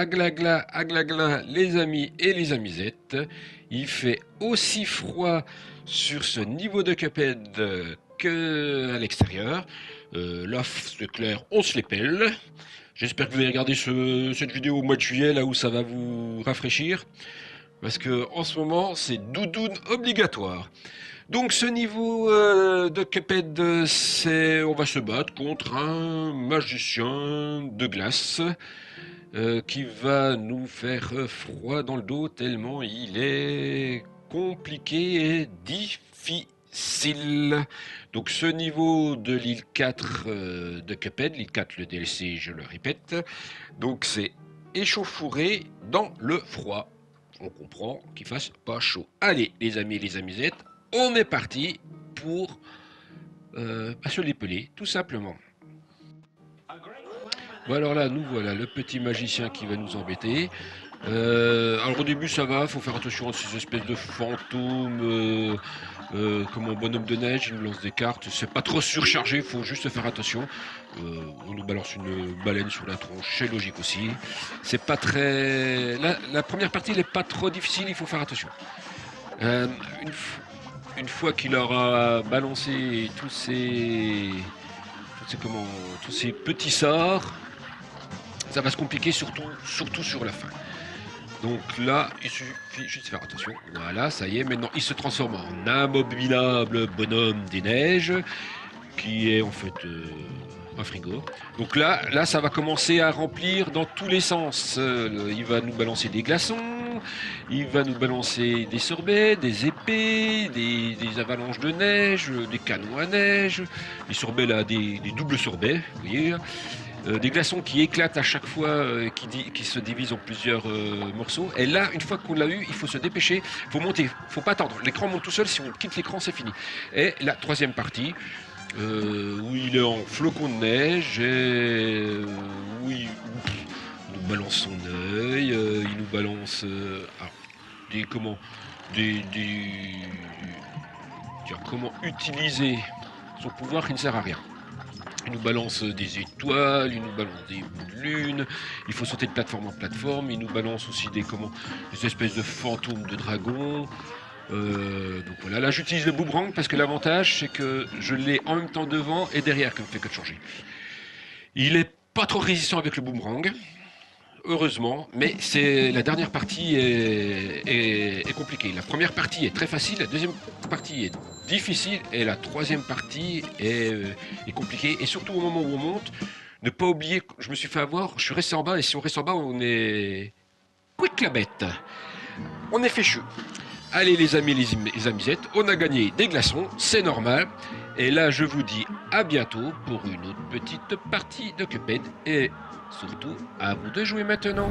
aglagla, aglagla, les amis et les amisettes. Il fait aussi froid sur ce niveau de Cuphead que à l'extérieur. Là, c'est clair, on se les pèle. J'espère que vous allez regarder ce- cette vidéo au mois de juillet, là où ça va vous rafraîchir. Parce que en ce moment, c'est doudoune obligatoire. Donc ce niveau euh, de Cuphead, c'est on va se battre contre un magicien de glace euh, qui va nous faire froid dans le dos tellement il est compliqué et difficile. Donc ce niveau de l'île 4 euh, de Cuphead, l'île 4 le DLC, je le répète, donc c'est échauffouré dans le froid. On comprend qu'il fasse pas chaud. Allez les amis et les amisettes, on est parti pour euh, bah, se les peler, tout simplement. Bon alors là, nous voilà, le petit magicien qui va nous embêter. Euh, alors au début ça va, faut faire attention à ces espèces de fantômes, euh, euh, comme un bonhomme de neige, il nous lance des cartes, c'est pas trop surchargé, faut juste faire attention. On nous balance une baleine sur la tronche, c'est logique aussi. C'est pas très... La, première partie n'est pas trop difficile, il faut faire attention. Une, fois qu'il aura balancé tous ces, comment, tous ces petits sorts, ça va se compliquer surtout, surtout sur la fin. Donc là, il suffit juste de faire attention. Voilà, ça y est, maintenant il se transforme en immobilable bonhomme des neiges, qui est en fait euh, un frigo. Donc là, là, ça va commencer à remplir dans tous les sens. Euh, il va nous balancer des glaçons, il va nous balancer des sorbets, des épées, des, avalanches de neige, des canons à neige, des sorbets là, des doubles sorbets, vous voyez. Euh, des glaçons qui éclatent à chaque fois, euh, qui, se divisent en plusieurs euh, morceaux. Et là, une fois qu'on l'a eu, il faut se dépêcher, il faut monter, il faut pas attendre. L'écran monte tout seul, si on quitte l'écran, c'est fini. Et la troisième partie, euh, où il est en flocon de neige, où il nous balance son œil, il nous balance des comment, des, comment utiliser son pouvoir qui ne sert à rien. Il nous balance des étoiles, il nous balance des bouts de lune, il faut sauter de plateforme en plateforme, il nous balance aussi des, comment, des espèces de fantômes de dragons. Euh, donc voilà, là j'utilise le boomerang parce que l'avantage c'est que je l'ai en même temps devant et derrière que ne fait que de changer. Il est pas trop résistant avec le boomerang, heureusement, mais c'est la dernière partie est, compliquée. La première partie est très facile, la deuxième partie est difficile et la troisième partie est, euh, est compliquée. Et surtout au moment où on monte, ne pas oublier que je me suis fait avoir, je suis resté en bas et si on reste en bas, on est quick la bête. On est fichu. Allez les amis, les, les amisettes, on a gagné des glaçons, c'est normal. Et là, je vous dis à bientôt pour une autre petite partie de Cuphead. Et surtout, à vous de jouer maintenant.